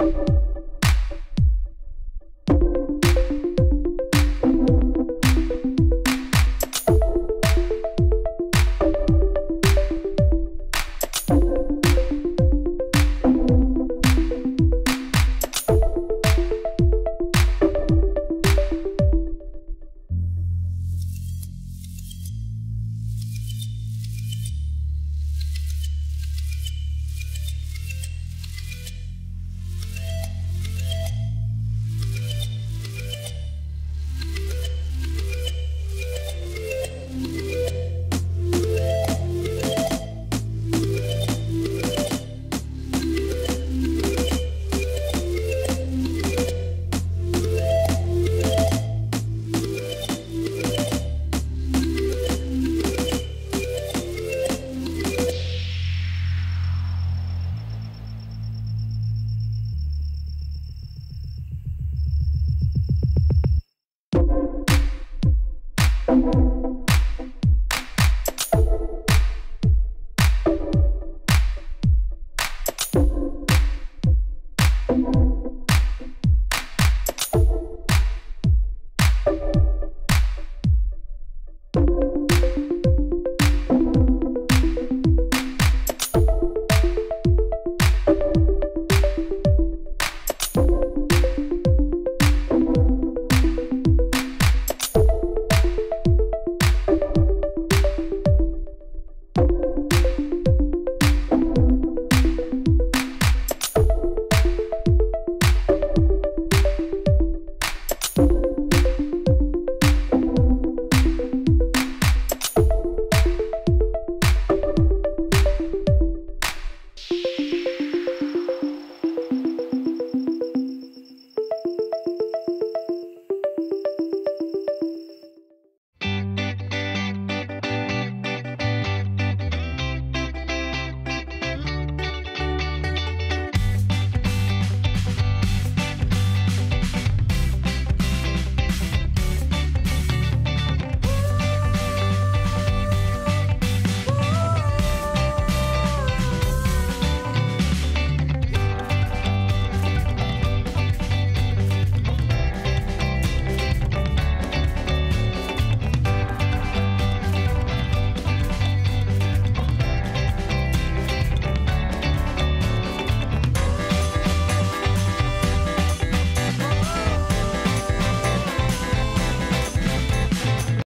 Bye.